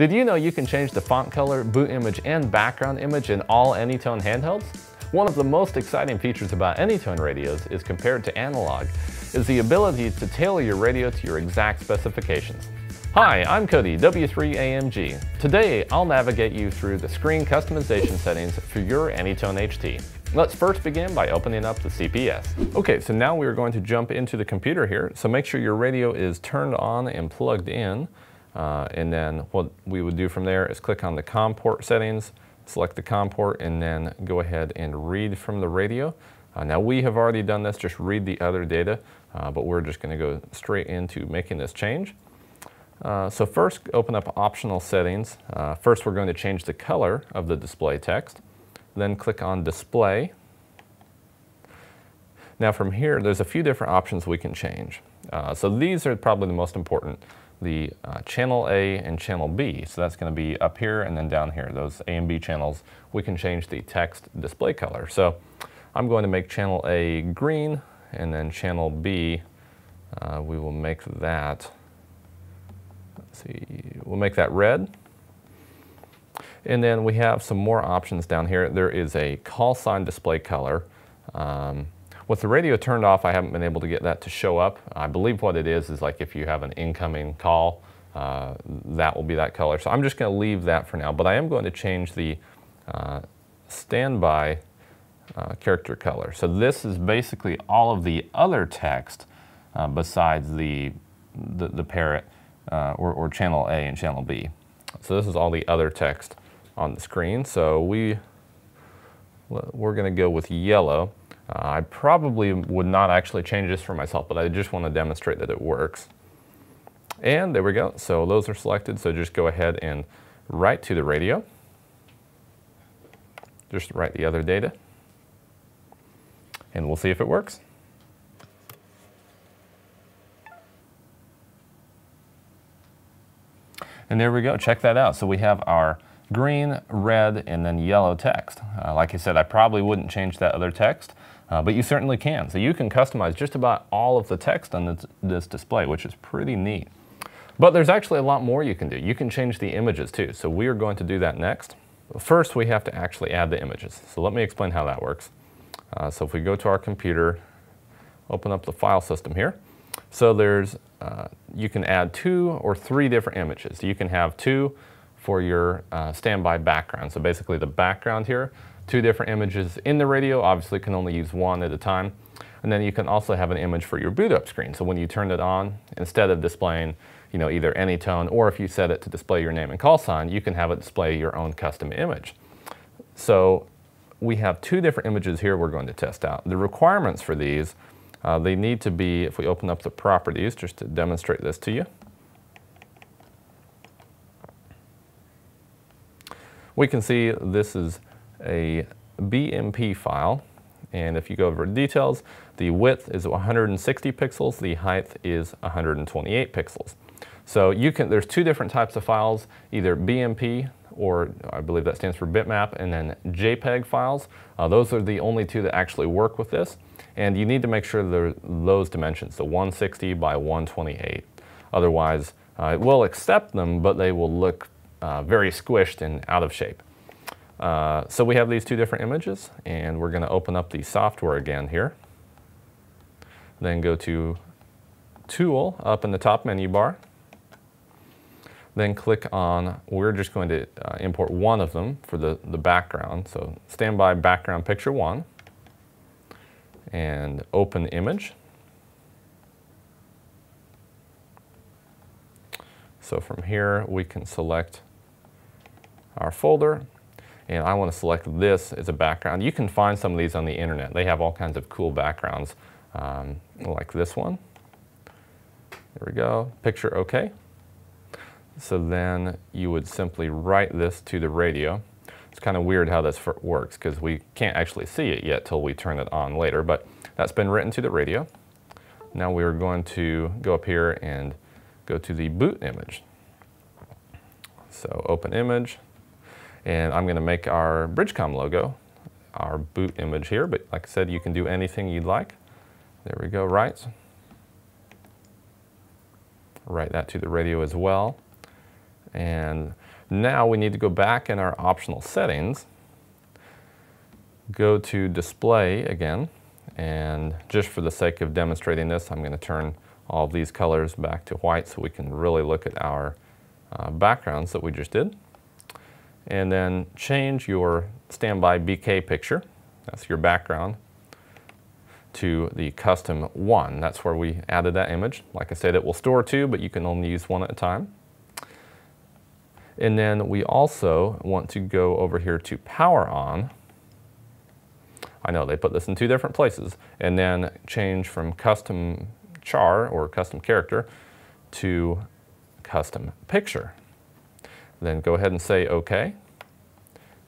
Did you know you can change the font color, boot image, and background image in all AnyTone handhelds? One of the most exciting features about AnyTone radios is compared to analog, is the ability to tailor your radio to your exact specifications. Hi, I'm Cody, W3AMG. Today, I'll navigate you through the screen customization settings for your AnyTone HT. Let's first begin by opening up the CPS. Okay, so now we're going to jump into the computer here. So make sure your radio is turned on and plugged in. Uh, and then what we would do from there is click on the COM port settings, select the COM port, and then go ahead and read from the radio. Uh, now we have already done this, just read the other data, uh, but we're just gonna go straight into making this change. Uh, so first, open up optional settings. Uh, first, we're going to change the color of the display text. Then click on display. Now from here, there's a few different options we can change. Uh, so these are probably the most important. The uh, channel A and channel B. So that's going to be up here and then down here. Those A and B channels, we can change the text display color. So I'm going to make channel A green and then channel B, uh, we will make that let's see, we'll make that red. And then we have some more options down here. There is a call sign display color. Um, with the radio turned off, I haven't been able to get that to show up. I believe what it is is like if you have an incoming call, uh, that will be that color. So I'm just going to leave that for now, but I am going to change the uh, standby uh, character color. So this is basically all of the other text uh, besides the, the, the parrot uh, or, or channel A and channel B. So this is all the other text on the screen. So we, we're going to go with yellow. Uh, I probably would not actually change this for myself, but I just want to demonstrate that it works. And there we go. So those are selected. So just go ahead and write to the radio. Just write the other data. And we'll see if it works. And there we go, check that out. So we have our green, red, and then yellow text. Uh, like I said, I probably wouldn't change that other text, uh, but you certainly can. So you can customize just about all of the text on this, this, display, which is pretty neat. But there's actually a lot more you can do. You can change the images too. So we are going to do that next. First, we have to actually add the images. So let me explain how that works. Uh, so if we go to our computer, open up the file system here. So there's, uh, you can add two or three different images. You can have two for your uh, standby background. So basically the background here, two different images in the radio, obviously can only use one at a time. And then you can also have an image for your boot up screen. So when you turn it on, instead of displaying you know, either AnyTone or if you set it to display your name and call sign, you can have it display your own custom image. So we have two different images here we're going to test out. The requirements for these uh, they need to be, if we open up the properties, just to demonstrate this to you. We can see this is a BMP file. And if you go over details, the width is 160 pixels, the height is 128 pixels. So you can, there's two different types of files, either BMP or I believe that stands for bitmap, and then JPEG files. Uh, those are the only two that actually work with this. And you need to make sure that those dimensions, the 160 by 128. Otherwise, uh, it will accept them, but they will look uh, very squished and out of shape. Uh, so we have these two different images, and we're going to open up the software again here. Then go to Tool up in the top menu bar. Then click on, we're just going to uh, import one of them for the, the background. So standby background picture one and open image. So from here we can select our folder and I want to select this as a background. You can find some of these on the internet. They have all kinds of cool backgrounds um, like this one. There we go, picture OK. So then you would simply write this to the radio. It's kind of weird how this works because we can't actually see it yet till we turn it on later, but that's been written to the radio. Now we're going to go up here and go to the boot image. So open image, and I'm gonna make our BridgeCom logo our boot image here, but like I said, you can do anything you'd like. There we go, right. Write that to the radio as well. And now we need to go back in our optional settings, go to display again, and just for the sake of demonstrating this, I'm going to turn all of these colors back to white so we can really look at our uh, backgrounds that we just did. And then change your standby BK picture, that's your background, to the custom one. That's where we added that image. Like I said, it will store two, but you can only use one at a time. And then we also want to go over here to power on. I know they put this in two different places. And then change from custom char or custom character to custom picture. Then go ahead and say OK.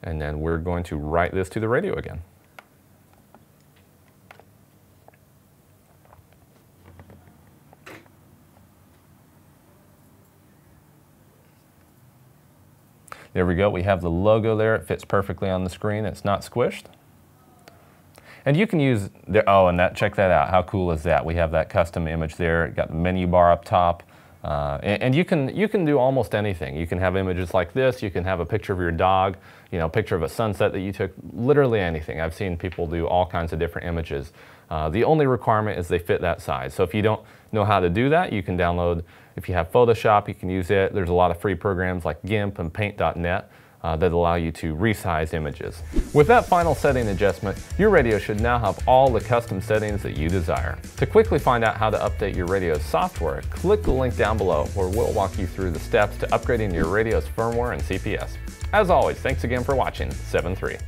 And then we're going to write this to the radio again. There we go, we have the logo there. It fits perfectly on the screen. It's not squished. And you can use, the, oh, and that, check that out. How cool is that? We have that custom image there. It Got the menu bar up top. Uh, and, and, you can you can do almost anything. You can have images like this. You can have a picture of your dog, you know, picture of a sunset that you took. Literally anything. I've seen people do all kinds of different images. Uh, the only requirement is they fit that size. So if you don't know how to do that, you can download. If you have Photoshop, you can use it. There's a lot of free programs like GIMP and Paint.net uh, that allow you to resize images. With that final setting adjustment, your radio should now have all the custom settings that you desire. To quickly find out how to update your radio's software, click the link down below where we'll walk you through the steps to upgrading your radio's firmware and CPS. As always, thanks again for watching 7.3.